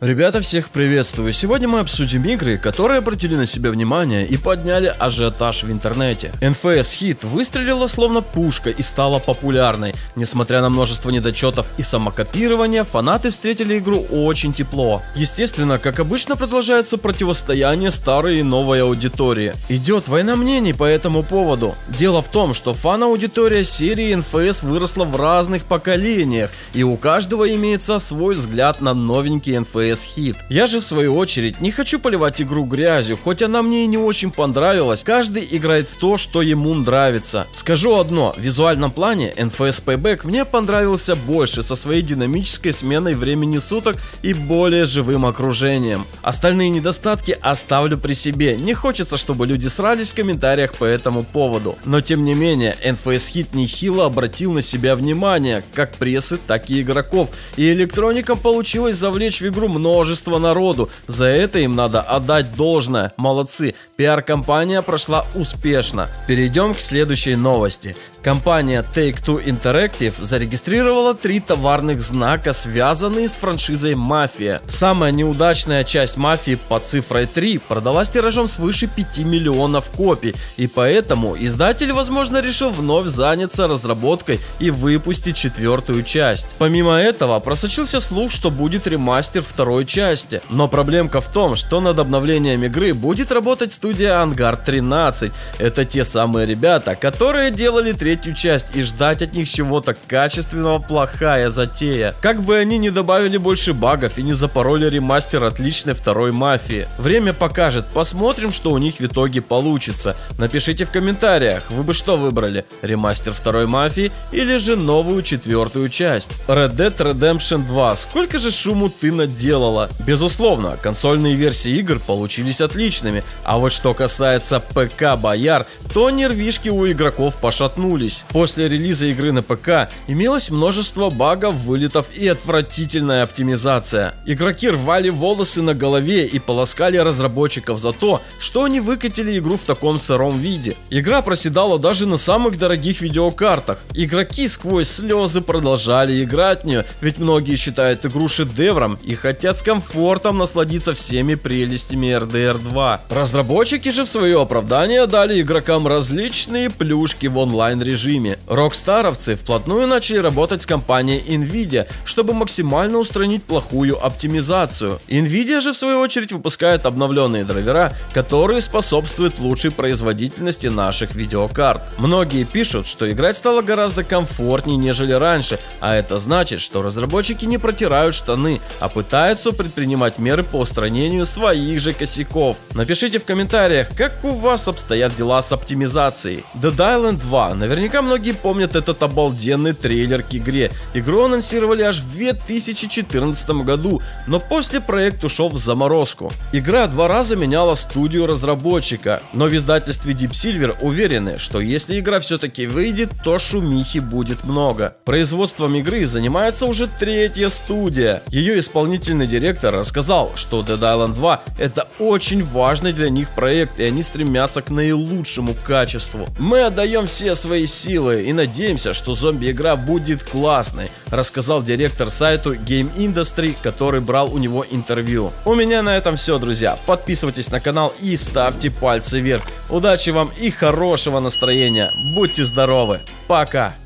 Ребята, всех приветствую! Сегодня мы обсудим игры, которые обратили на себя внимание и подняли ажиотаж в интернете. NFS Hit выстрелила словно пушка и стала популярной. Несмотря на множество недочетов и самокопирования, фанаты встретили игру очень тепло. Естественно, как обычно продолжается противостояние старой и новой аудитории. Идет война мнений по этому поводу. Дело в том, что фан-аудитория серии NFS выросла в разных поколениях, и у каждого имеется свой взгляд на новенький NFS Hit. Я же в свою очередь не хочу поливать игру грязью, хоть она мне и не очень понравилась, каждый играет в то, что ему нравится. Скажу одно, в визуальном плане NFS Payback мне понравился больше со своей динамической сменой времени суток и более живым окружением. Остальные недостатки оставлю при себе, не хочется, чтобы люди срались в комментариях по этому поводу. Но тем не менее, NFS Hit нехило обратил на себя внимание, как прессы, так и игроков, и электроникам получилось завлечь в игру множество народу. За это им надо отдать должное. Молодцы. Пиар-компания прошла успешно. Перейдем к следующей новости. Компания Take-Two Interactive зарегистрировала три товарных знака, связанные с франшизой «Мафия». Самая неудачная часть «Мафии» по цифрой 3 продалась тиражом свыше 5 миллионов копий, и поэтому издатель, возможно, решил вновь заняться разработкой и выпустить четвертую часть. Помимо этого, просочился слух, что будет ремастер второй части. Но проблемка в том, что над обновлением игры будет работать студия Ангар 13. Это те самые ребята, которые делали третью третью часть и ждать от них чего-то качественного плохая затея. Как бы они не добавили больше багов и не запороли ремастер отличной второй мафии. Время покажет, посмотрим, что у них в итоге получится. Напишите в комментариях, вы бы что выбрали? Ремастер второй мафии или же новую четвертую часть? Red Dead Redemption 2. Сколько же шуму ты наделала? Безусловно, консольные версии игр получились отличными, а вот что касается ПК бояр, то нервишки у игроков пошатнулись вернулись. После релиза игры на ПК имелось множество багов, вылетов и отвратительная оптимизация. Игроки рвали волосы на голове и полоскали разработчиков за то, что они выкатили игру в таком сыром виде. Игра проседала даже на самых дорогих видеокартах. Игроки сквозь слезы продолжали играть в нее, ведь многие считают игру шедевром и хотят с комфортом насладиться всеми прелестями RDR 2. Разработчики же в свое оправдание дали игрокам различные плюшки в онлайн режиме. Рокстаровцы вплотную начали работать с компанией Nvidia, чтобы максимально устранить плохую оптимизацию. Nvidia же в свою очередь выпускает обновленные драйвера, которые способствуют лучшей производительности наших видеокарт. Многие пишут, что играть стало гораздо комфортнее, нежели раньше, а это значит, что разработчики не протирают штаны, а пытаются предпринимать меры по устранению своих же косяков. Напишите в комментариях, как у вас обстоят дела с оптимизацией. Dead Island 2 наверняка Наверняка многие помнят этот обалденный трейлер к игре. Игру анонсировали аж в 2014 году, но после проект ушел в заморозку. Игра два раза меняла студию разработчика, но в издательстве Deep Silver уверены, что если игра все-таки выйдет, то шумихи будет много. Производством игры занимается уже третья студия. Ее исполнительный директор рассказал, что Dead Island 2 это очень важный для них проект, и они стремятся к наилучшему качеству. Мы отдаем все свои силы и надеемся, что зомби-игра будет классной, рассказал директор сайту Game Industry, который брал у него интервью. У меня на этом все, друзья. Подписывайтесь на канал и ставьте пальцы вверх. Удачи вам и хорошего настроения. Будьте здоровы. Пока.